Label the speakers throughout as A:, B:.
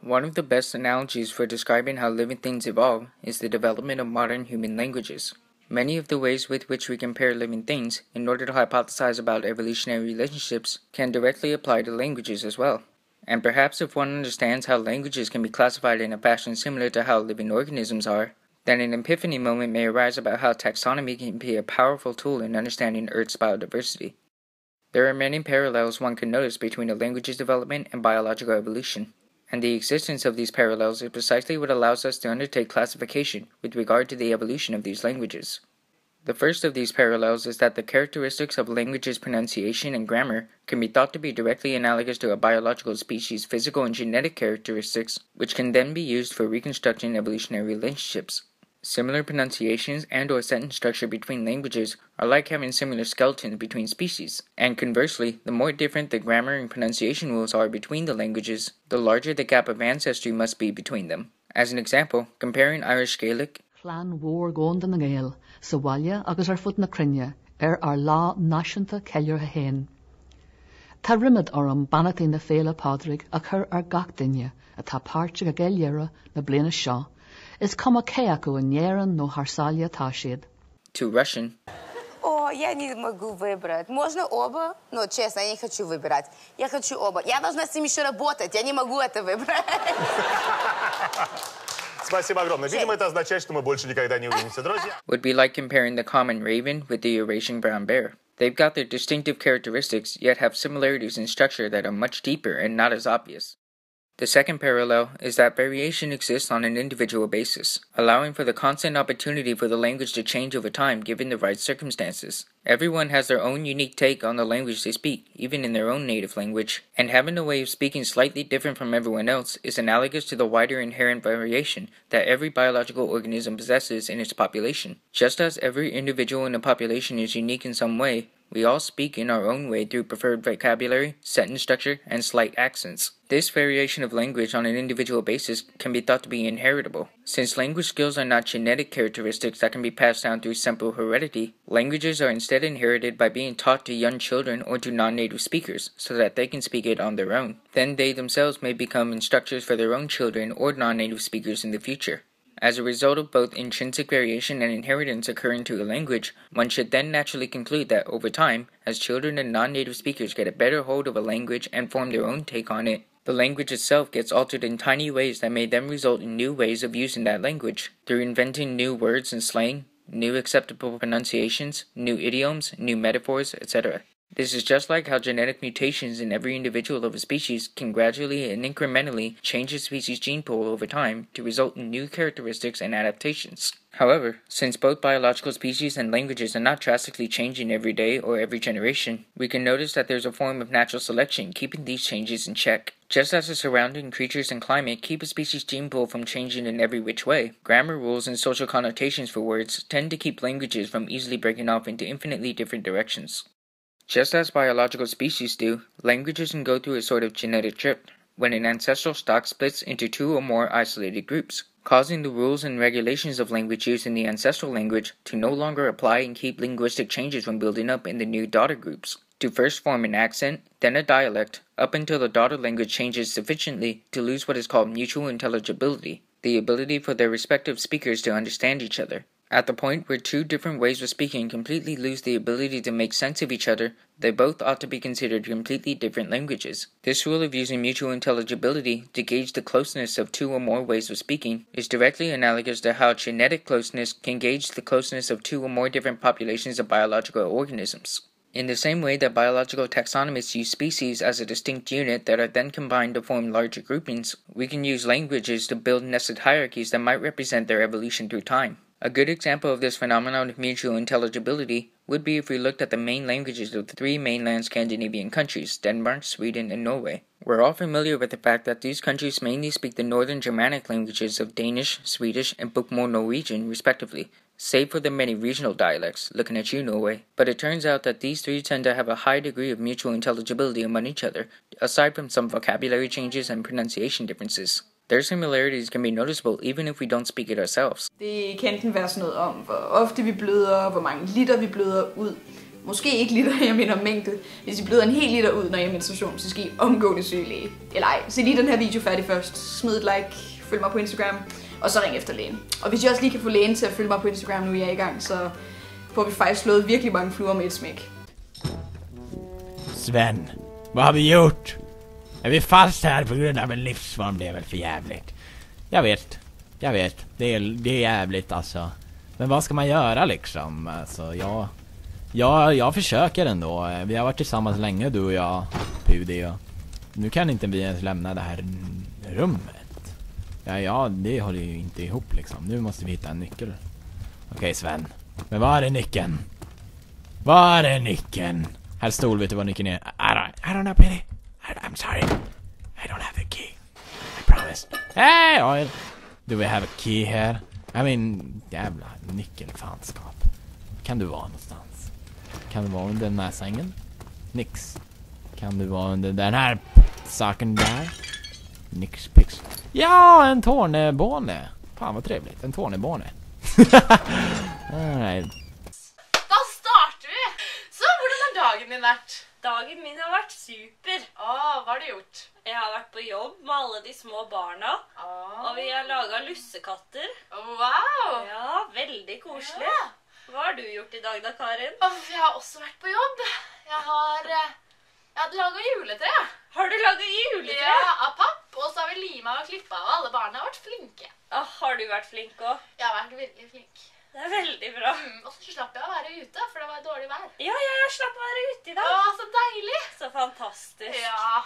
A: One of the best analogies for describing how living things evolve is the development of modern human languages. Many of the ways with which we compare living things in order to hypothesize about evolutionary relationships can directly apply to languages as well. And perhaps if one understands how languages can be classified in a fashion similar to how living organisms are, then an epiphany moment may arise about how taxonomy can be a powerful tool in understanding Earth's biodiversity. There are many parallels one can notice between a language's development and biological evolution, and the existence of these parallels is precisely what allows us to undertake classification with regard to the evolution of these languages. The first of these parallels is that the characteristics of language's pronunciation and grammar can be thought to be directly analogous to a biological species' physical and genetic characteristics, which can then be used for reconstructing evolutionary relationships. Similar pronunciations and or sentence structure between languages are like having similar skeletons between species, and conversely, the more different the grammar and pronunciation rules are between the languages, the larger the gap of ancestry must be between them. As an example, comparing Irish Gaelic
B: Chlan mhór gáin den na ggéal, sa agus ar fud na crinne, ar ar lá náisianta ceir a héin. Tá rimid orm banatí na féle pádraig a chur ar gach duine a tá páirte a géilére na bliana seo, is cuma cé acu in néan nó harsália tá siad.
A: to Russian
C: О, я не могу выбрать. Можно оба? Но честно, я не хочу выбирать. Я хочу оба. Я должна с ним еще работать. Я не могу это выбрать.
D: Спасибо огромное. Видимо, это означает, что мы больше никогда не увидимся, друзья.
A: would be like comparing the common raven with the Eurasian brown bear. They've got their distinctive characteristics, yet have similarities in structure that are much deeper and not as obvious. The second parallel is that variation exists on an individual basis, allowing for the constant opportunity for the language to change over time given the right circumstances. Everyone has their own unique take on the language they speak, even in their own native language, and having a way of speaking slightly different from everyone else is analogous to the wider inherent variation that every biological organism possesses in its population. Just as every individual in a population is unique in some way, we all speak in our own way through preferred vocabulary, sentence structure, and slight accents. This variation of language on an individual basis can be thought to be inheritable. Since language skills are not genetic characteristics that can be passed down through simple heredity, languages are instead inherited by being taught to young children or to non native speakers so that they can speak it on their own. Then they themselves may become instructors for their own children or non native speakers in the future. As a result of both intrinsic variation and inheritance occurring to a language, one should then naturally conclude that over time, as children and non native speakers get a better hold of a language and form their own take on it, the language itself gets altered in tiny ways that may then result in new ways of using that language, through inventing new words and slang, new acceptable pronunciations, new idioms, new metaphors, etc. This is just like how genetic mutations in every individual of a species can gradually and incrementally change a species' gene pool over time to result in new characteristics and adaptations. However, since both biological species and languages are not drastically changing every day or every generation, we can notice that there's a form of natural selection keeping these changes in check. Just as the surrounding creatures and climate keep a species' gene pool from changing in every which way, grammar rules and social connotations for words tend to keep languages from easily breaking off into infinitely different directions. Just as biological species do, languages can go through a sort of genetic drift when an ancestral stock splits into two or more isolated groups, causing the rules and regulations of language used in the ancestral language to no longer apply and keep linguistic changes from building up in the new daughter groups. To first form an accent, then a dialect, up until the daughter language changes sufficiently to lose what is called mutual intelligibility, the ability for their respective speakers to understand each other. At the point where two different ways of speaking completely lose the ability to make sense of each other, they both ought to be considered completely different languages. This rule of using mutual intelligibility to gauge the closeness of two or more ways of speaking is directly analogous to how genetic closeness can gauge the closeness of two or more different populations of biological organisms. In the same way that biological taxonomists use species as a distinct unit that are then combined to form larger groupings, we can use languages to build nested hierarchies that might represent their evolution through time. A good example of this phenomenon of mutual intelligibility would be if we looked at the main languages of the three mainland Scandinavian countries, Denmark, Sweden, and Norway. We're all familiar with the fact that these countries mainly speak the Northern Germanic languages of Danish, Swedish, and Bokmål Norwegian, respectively, save for the many regional dialects, looking at you, Norway. But it turns out that these three tend to have a high degree of mutual intelligibility among each other, aside from some vocabulary changes and pronunciation differences. Their similarities can be noticeable even if we don't speak it ourselves.
E: Det kan enten være sådan noget om, hvor ofte vi bløder, hvor mange liter vi bløder ud, Måske ikke liter, jeg mener mængde. Hvis I bløder en hel liter ud, når I har menstruation, så skal I omgående søge læge. Eller ej, se lige den her video færdig først. Smid et like, følg mig på Instagram, og så ring efter lægen. Og hvis I også lige kan få lægen til at følge mig på Instagram, nu jeg er i gang, så får vi faktisk slået virkelig mange fluer med et smæk.
F: Sven, vad har vi gjort? Är vi fast här på grund av en livsform? Det är väl för jävligt. Jag vet. Jag vet. Det är, det är jävligt alltså. Men vad ska man göra liksom? Alltså, jag... Jag, jag försöker ändå. Vi har varit tillsammans länge du och jag, Pudi. Och nu kan inte vi ens lämna det här rummet. Ja, ja, det håller ju inte ihop liksom. Nu måste vi hitta en nyckel. Okej Sven. Men var är nyckeln? Var är nyckeln? Här stol, vet du vad nyckeln är? I don't, I don't know Pidi. I, I'm sorry. I don't have the key. I promise. Hey! Oil! do we have a key here? I mean, jävla nyckelfanskap. Kan du vara någonstans? Kan du vara under den här sängen? Nix. Kan du vara under den här saken där? Nix pix. Ja, en tårnebåne! Fan vad trevligt. En tårnebåne. Alright.
G: Da starter vi! Så hur har dagen din varit?
H: Dagen min har varit super.
G: Ja, vad har du gjort?
H: Jag har varit på jobb med alla de små barnen. Oh. Och vi har lagat lussekatter.
G: Wow!
H: Ja, väldigt koselig.
G: Ja.
H: Vad har du gjort idag då, Karin?
G: Oh, jag har också varit på jobb. Jag har, eh, jag har lagat juleträ.
H: Har du lagat juleträ?
G: Ja, av papp. Och så har vi limat och klippt av. Alla barnen har varit flinka.
H: Oh, har du varit flink òg?
G: Jag har varit väldigt flink.
H: Det er veldig bra.
G: Mm, og så slapp jeg å være ute, for det var dårlig vær.
H: Ja, ja, jeg slapp å være ute i
G: Å,
H: dag.
G: så deilig!
H: Så fantastisk.
G: Ja.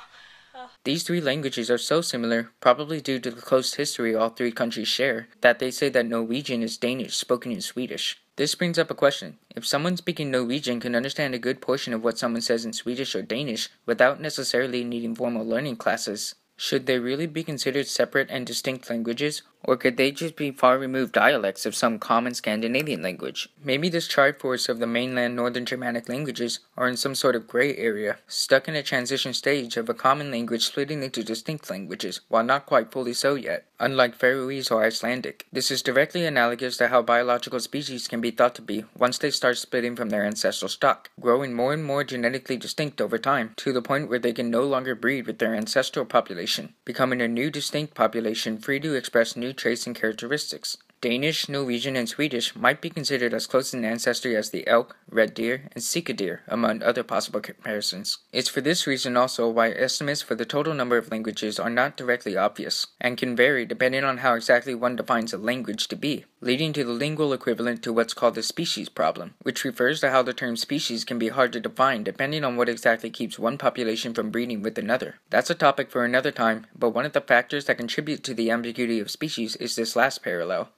A: These three languages are so similar, probably due to the close history all three countries share, that they say that Norwegian is Danish spoken in Swedish. This brings up a question. If someone speaking Norwegian can understand a good portion of what someone says in Swedish or Danish without necessarily needing formal learning classes, should they really be considered separate and distinct languages, or could they just be far removed dialects of some common Scandinavian language? Maybe this triforce of the mainland Northern Germanic languages are in some sort of gray area, stuck in a transition stage of a common language splitting into distinct languages, while not quite fully so yet, unlike Faroese or Icelandic. This is directly analogous to how biological species can be thought to be once they start splitting from their ancestral stock, growing more and more genetically distinct over time, to the point where they can no longer breed with their ancestral population, becoming a new distinct population free to express new and characteristics. Danish, Norwegian, and Swedish might be considered as close in ancestry as the elk, red deer, and sika deer, among other possible comparisons. It's for this reason also why estimates for the total number of languages are not directly obvious, and can vary depending on how exactly one defines a language to be, leading to the lingual equivalent to what's called the species problem, which refers to how the term species can be hard to define depending on what exactly keeps one population from breeding with another. That's a topic for another time, but one of the factors that contribute to the ambiguity of species is this last parallel.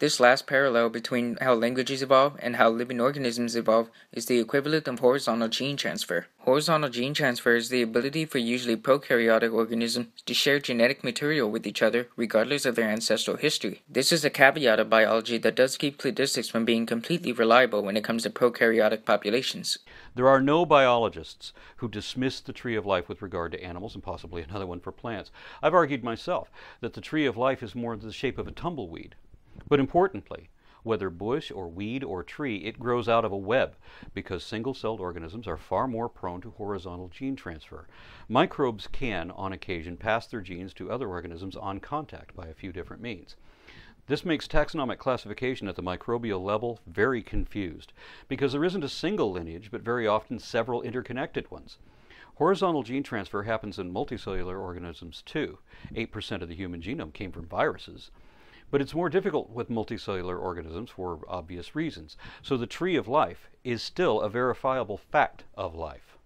A: This last parallel between how languages evolve and how living organisms evolve is the equivalent of horizontal gene transfer. Horizontal gene transfer is the ability for usually prokaryotic organisms to share genetic material with each other regardless of their ancestral history. This is a caveat of biology that does keep cladistics from being completely reliable when it comes to prokaryotic populations.
I: There are no biologists who dismiss the tree of life with regard to animals and possibly another one for plants. I've argued myself that the tree of life is more the shape of a tumbleweed. But importantly, whether bush or weed or tree, it grows out of a web because single celled organisms are far more prone to horizontal gene transfer. Microbes can, on occasion, pass their genes to other organisms on contact by a few different means. This makes taxonomic classification at the microbial level very confused because there isn't a single lineage, but very often several interconnected ones. Horizontal gene transfer happens in multicellular organisms too. 8% of the human genome came from viruses. But it's more difficult with multicellular organisms for obvious reasons. So the tree of life is still a verifiable fact of life.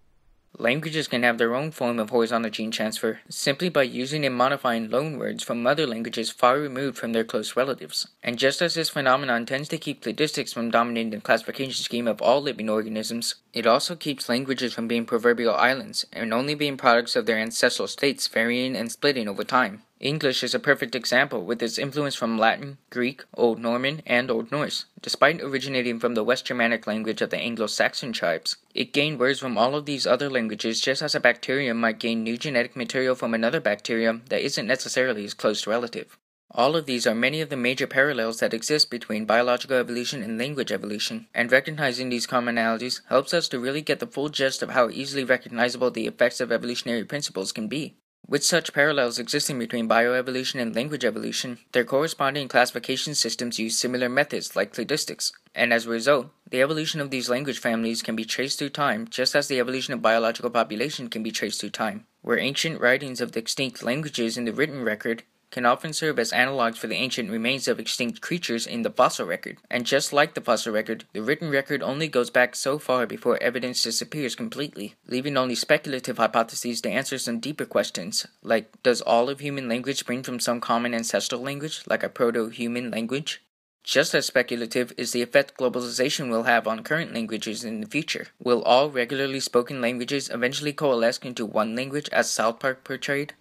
A: Languages can have their own form of horizontal gene transfer simply by using and modifying loanwords from other languages far removed from their close relatives. And just as this phenomenon tends to keep cladistics from dominating the classification scheme of all living organisms, it also keeps languages from being proverbial islands and only being products of their ancestral states varying and splitting over time. English is a perfect example with its influence from Latin, Greek, Old Norman, and Old Norse. Despite originating from the West Germanic language of the Anglo Saxon tribes, it gained words from all of these other languages just as a bacterium might gain new genetic material from another bacterium that isn't necessarily its close relative. All of these are many of the major parallels that exist between biological evolution and language evolution, and recognizing these commonalities helps us to really get the full gist of how easily recognizable the effects of evolutionary principles can be. With such parallels existing between bioevolution and language evolution, their corresponding classification systems use similar methods like cladistics, and as a result, the evolution of these language families can be traced through time just as the evolution of biological population can be traced through time. Where ancient writings of the extinct languages in the written record can often serve as analogs for the ancient remains of extinct creatures in the fossil record. And just like the fossil record, the written record only goes back so far before evidence disappears completely, leaving only speculative hypotheses to answer some deeper questions, like does all of human language spring from some common ancestral language, like a proto human language? Just as speculative is the effect globalization will have on current languages in the future. Will all regularly spoken languages eventually coalesce into one language as South Park portrayed?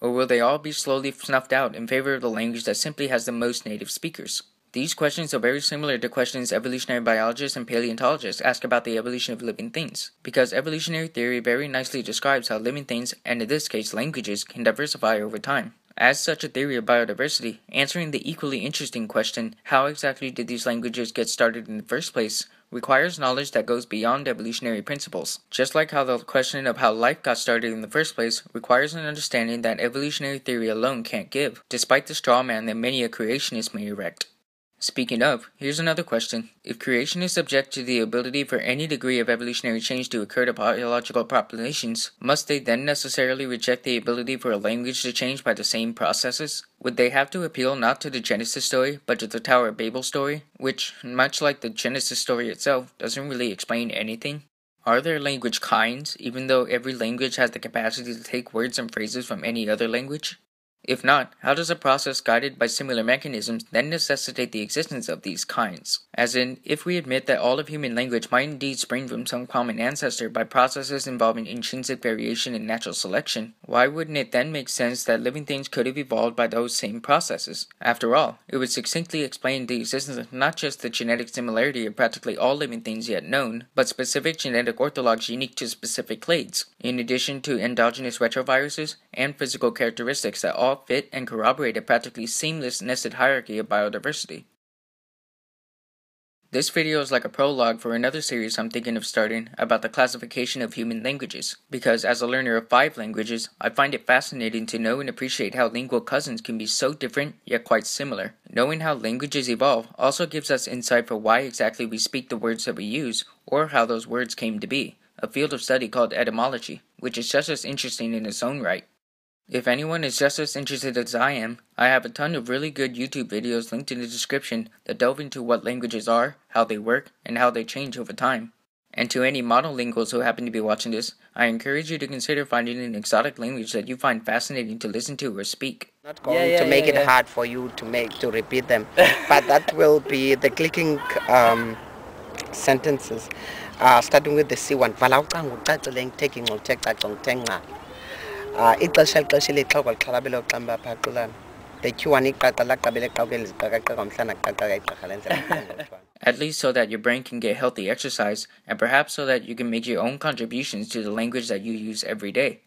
A: Or will they all be slowly snuffed out in favor of the language that simply has the most native speakers? These questions are very similar to questions evolutionary biologists and paleontologists ask about the evolution of living things, because evolutionary theory very nicely describes how living things, and in this case languages, can diversify over time. As such a theory of biodiversity, answering the equally interesting question, how exactly did these languages get started in the first place, requires knowledge that goes beyond evolutionary principles. Just like how the question of how life got started in the first place requires an understanding that evolutionary theory alone can't give, despite the straw man that many a creationist may erect. Speaking of, here's another question. If creation is subject to the ability for any degree of evolutionary change to occur to biological populations, must they then necessarily reject the ability for a language to change by the same processes? Would they have to appeal not to the Genesis story, but to the Tower of Babel story, which, much like the Genesis story itself, doesn't really explain anything? Are there language kinds, even though every language has the capacity to take words and phrases from any other language? If not, how does a process guided by similar mechanisms then necessitate the existence of these kinds? As in, if we admit that all of human language might indeed spring from some common ancestor by processes involving intrinsic variation and natural selection, why wouldn't it then make sense that living things could have evolved by those same processes? After all, it would succinctly explain the existence of not just the genetic similarity of practically all living things yet known, but specific genetic orthologs unique to specific clades, in addition to endogenous retroviruses and physical characteristics that all fit and corroborate a practically seamless nested hierarchy of biodiversity. This video is like a prologue for another series I'm thinking of starting about the classification of human languages, because as a learner of five languages, I find it fascinating to know and appreciate how lingual cousins can be so different yet quite similar. Knowing how languages evolve also gives us insight for why exactly we speak the words that we use, or how those words came to be, a field of study called etymology, which is just as interesting in its own right. If anyone is just as interested as I am, I have a ton of really good YouTube videos linked in the description that delve into what languages are, how they work, and how they change over time. And to any monolinguals who happen to be watching this, I encourage you to consider finding an exotic language that you find fascinating to listen to or speak.
J: Not going yeah, yeah, to make yeah, it hard for you to make to repeat them, but that will be the clicking um, sentences, uh, starting with the C one uh, ixesha lixesha the q1 iqaqa laqabele lenzela
A: At least so that your brain can get healthy exercise, and perhaps so that you can make your own contributions to the language that you use every day.